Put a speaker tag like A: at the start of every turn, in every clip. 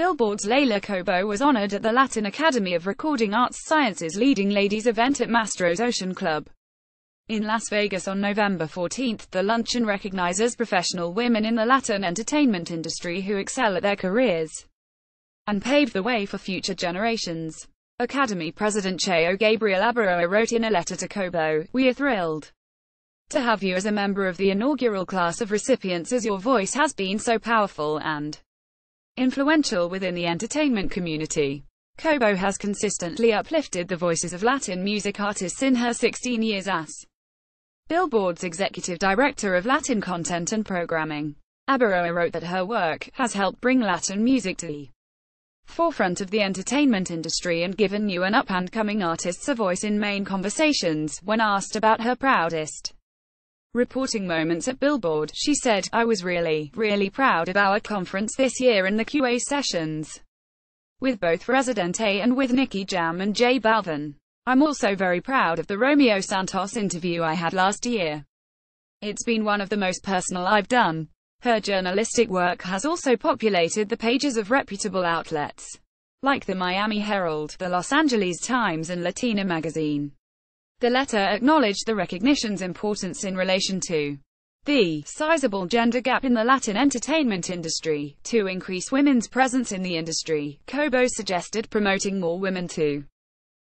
A: Billboard's Leila Cobo was honored at the Latin Academy of Recording Arts Sciences Leading Ladies event at Mastro's Ocean Club. In Las Vegas on November 14, the luncheon recognizes professional women in the Latin entertainment industry who excel at their careers and pave the way for future generations. Academy President Cheo Gabriel Abaroa wrote in a letter to Cobo, We are thrilled to have you as a member of the inaugural class of recipients as your voice has been so powerful and influential within the entertainment community. Cobo has consistently uplifted the voices of Latin music artists in her 16 years as Billboard's executive director of Latin content and programming. Abaroa wrote that her work has helped bring Latin music to the forefront of the entertainment industry and given new and up-and-coming artists a voice in main conversations. When asked about her proudest reporting moments at Billboard, she said, I was really, really proud of our conference this year and the QA sessions with both Residente and with Nicky Jam and J Balvin. I'm also very proud of the Romeo Santos interview I had last year. It's been one of the most personal I've done. Her journalistic work has also populated the pages of reputable outlets like the Miami Herald, the Los Angeles Times and Latina magazine. The letter acknowledged the recognition's importance in relation to the sizable gender gap in the Latin entertainment industry. To increase women's presence in the industry, Cobo suggested promoting more women to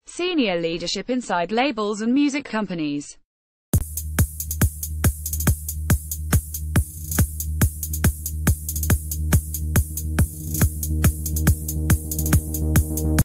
A: senior leadership inside labels and music companies.